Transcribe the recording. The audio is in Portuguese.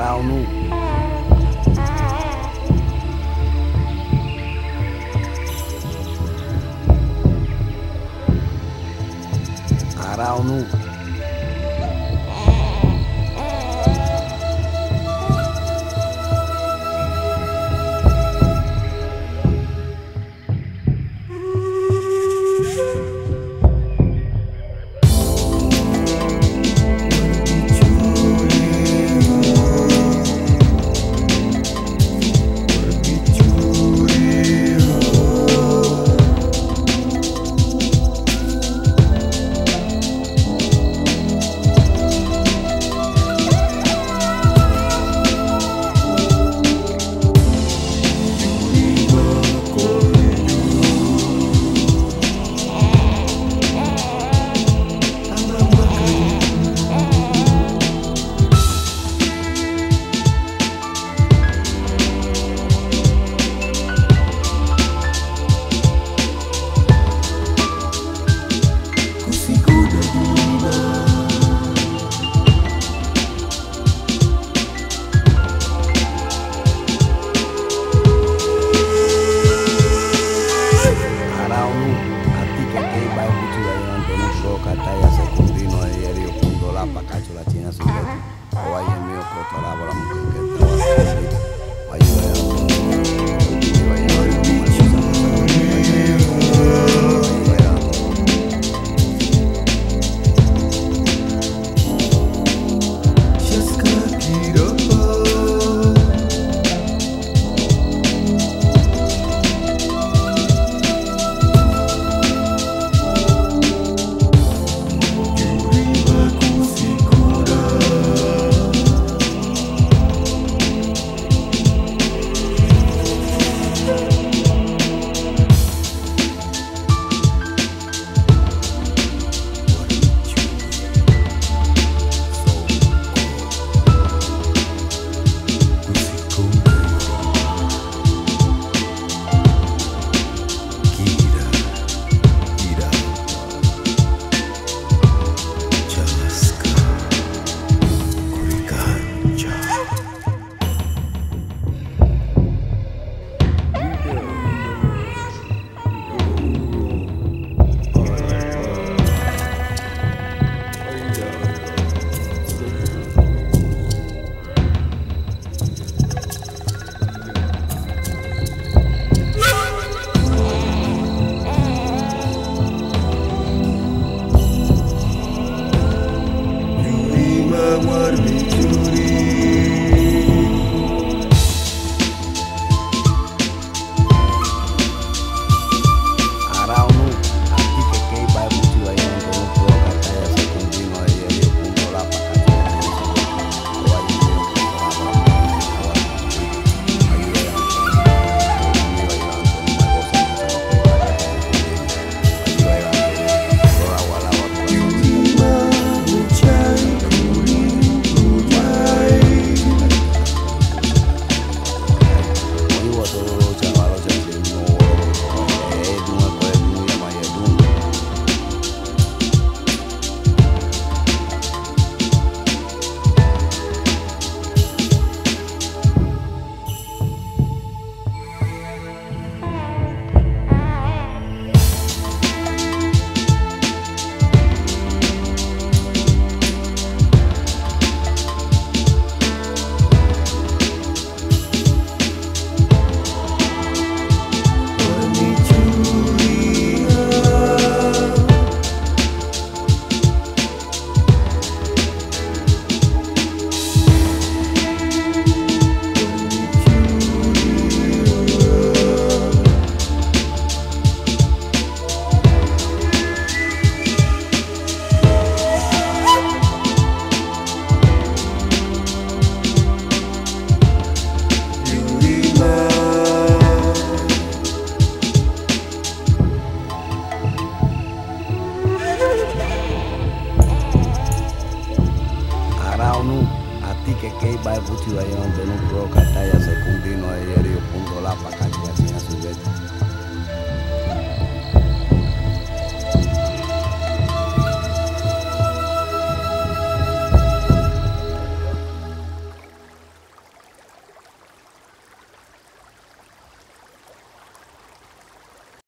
sarau nu. Sarau nu. Talá. bairro Tioaião, pelo Pro, Cataia, Zé